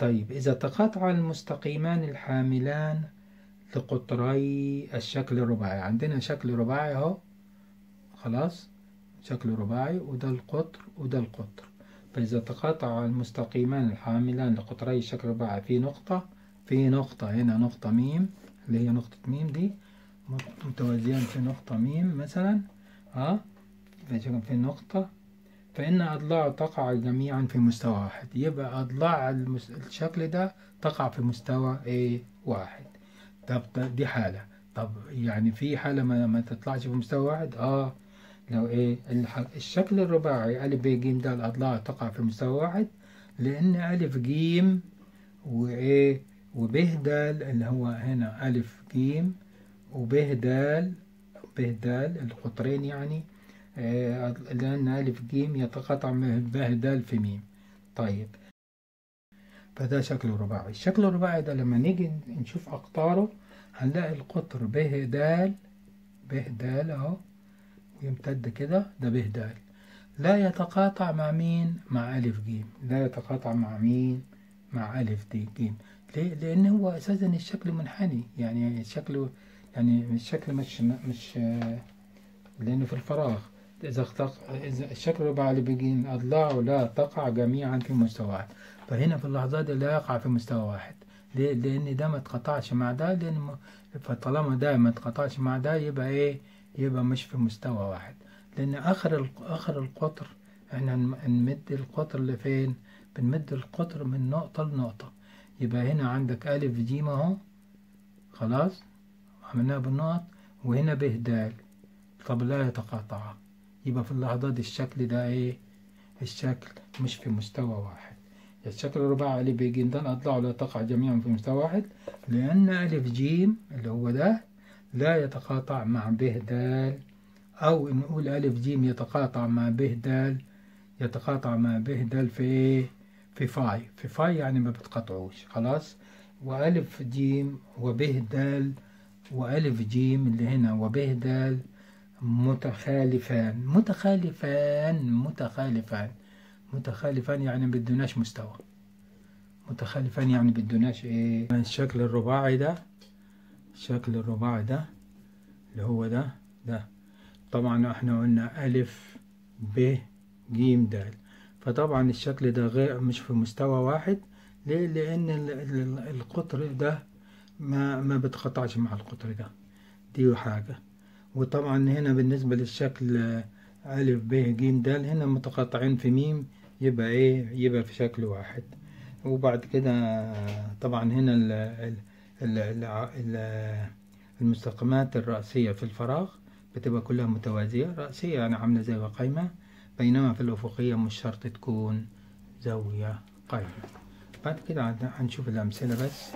طيب إذا تقاطع المستقيمان الحاملان لقطري الشكل الرباعي عندنا شكل رباعي أهو خلاص؟ شكل رباعي وده القطر وده القطر. فإذا تقاطع المستقيمان الحاملان لقطري الشكل الرباعي في نقطة في نقطة هنا نقطة ميم اللي هي نقطة ميم دي متوازيان في نقطة ميم مثلا ها في نقطة فإن أضلاع تقع جميعا في مستوى واحد. يبقى أضلاع المس... الشكل ده تقع في مستوى إيه واحد. طب دي حالة. طب يعني في حالة ما, ما تطلعش في مستوى واحد؟ آه. لو إيه الشكل الرباعي ألف ب ج د الأضلاع تقع في مستوى واحد لأن ألف ج وإيه وب د اللي هو هنا ألف ج وب د ب د القطرين يعني آه لأن ألف ج يتقاطع ب د في م طيب. فده شكل رباعي. الشكل الرباعي ده لما نيجي نشوف أقطاره هنلاقي القطر ب د ب د أهو يمتد كده ده ب د لا يتقاطع مع مين؟ مع ألف ج لا يتقاطع مع مين؟ مع ألف دي ج ليه؟ لأن هو أساسا الشكل منحني. يعني الشكل يعني الشكل مش مش لأنه في الفراغ. إذا إذا الشكل الرباعي اللي بيجي أضلاعه لا تقع جميعا في مستوى واحد. فهنا في اللحظات دي لا يقع في مستوى واحد. ليه؟ لأن ده ما اتقطعش مع ده لأن فطالما ده ما اتقطعش مع ده يبقى إيه؟ يبقى مش في مستوى واحد. لأن آخر آخر القطر إحنا نمد القطر لفين؟ بنمد القطر من نقطة لنقطة. يبقى هنا عندك ألف جيم أهو. خلاص؟ عملناها بالنقط. وهنا ب د طب لا يتقاطع. يبقى في اللحظات دي الشكل ده إيه؟ الشكل مش في مستوى واحد الشكل الرباعي اللي بيجي ده أضلاعه لا تقع جميعا في مستوى واحد لأن ألف جيم اللي هو ده لا يتقاطع مع ب د أو نقول ألف جيم يتقاطع مع ب د يتقاطع مع ب د في إيه؟ في فاي في فاي يعني ما بتقطعوش خلاص وألف جيم وب د وألف جيم اللي هنا وب د متخالفان. متخالفان. متخالفان. متخالفان يعني بدوناش مستوى. متخالفان يعني بدوناش إيه. الشكل الرباعي ده الشكل الرباعي ده اللي هو ده ده. طبعا إحنا قلنا ألف ب ج د فطبعا الشكل ده غير مش في مستوى واحد. ليه؟ لأن القطر ده ما ما بتقطعش مع القطر ده. دي حاجة. وطبعا هنا بالنسبة للشكل ألف ب ج د هنا متقاطعين في ميم يبقى إيه؟ يبقى في شكل واحد. وبعد كده طبعا هنا ال ال ال المستقيمات الرأسية في الفراغ بتبقى كلها متوازية رأسية يعني عاملة زي قايمة بينما في الأفقية مش شرط تكون زاوية قايمة. بعد كده هنشوف الأمثلة بس.